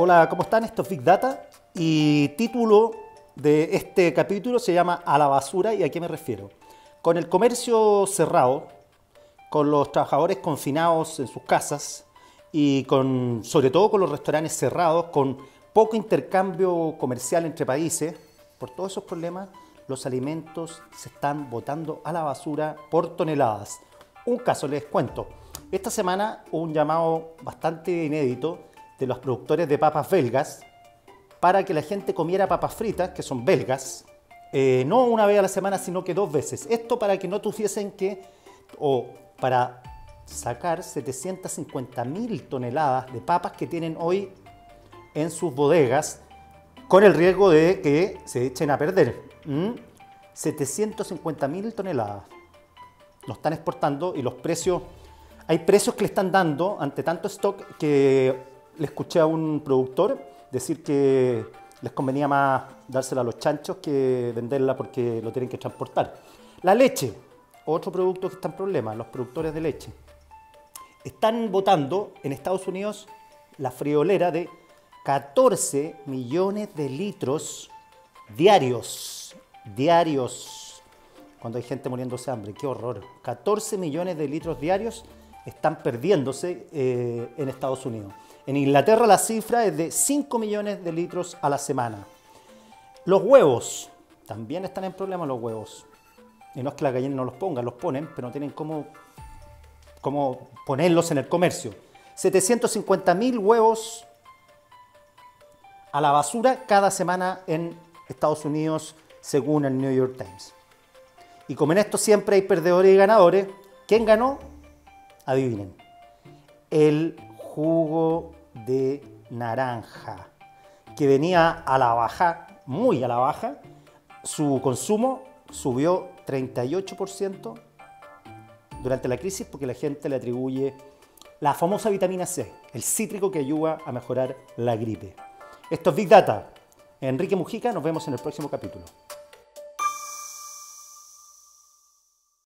Hola, ¿cómo están? Esto es Big Data y título de este capítulo se llama A la basura y a qué me refiero. Con el comercio cerrado, con los trabajadores confinados en sus casas y con, sobre todo con los restaurantes cerrados, con poco intercambio comercial entre países, por todos esos problemas, los alimentos se están botando a la basura por toneladas. Un caso les cuento. Esta semana un llamado bastante inédito de los productores de papas belgas para que la gente comiera papas fritas, que son belgas, eh, no una vez a la semana, sino que dos veces. Esto para que no tuviesen que, o para sacar 750 mil toneladas de papas que tienen hoy en sus bodegas, con el riesgo de que se echen a perder. 750 mil toneladas. Lo están exportando y los precios, hay precios que le están dando ante tanto stock que le escuché a un productor decir que les convenía más dársela a los chanchos que venderla porque lo tienen que transportar. La leche, otro producto que está en problemas, los productores de leche. Están votando en Estados Unidos la friolera de 14 millones de litros diarios. Diarios. Cuando hay gente muriéndose de hambre, qué horror. 14 millones de litros diarios están perdiéndose eh, en Estados Unidos. En Inglaterra la cifra es de 5 millones de litros a la semana. Los huevos, también están en problema los huevos. Y no es que la gallina no los pongan, los ponen, pero no tienen cómo, cómo ponerlos en el comercio. 750 mil huevos a la basura cada semana en Estados Unidos, según el New York Times. Y como en esto siempre hay perdedores y ganadores, ¿quién ganó? Adivinen. El jugo de naranja, que venía a la baja, muy a la baja, su consumo subió 38% durante la crisis porque la gente le atribuye la famosa vitamina C, el cítrico que ayuda a mejorar la gripe. Esto es Big Data. Enrique Mujica, nos vemos en el próximo capítulo.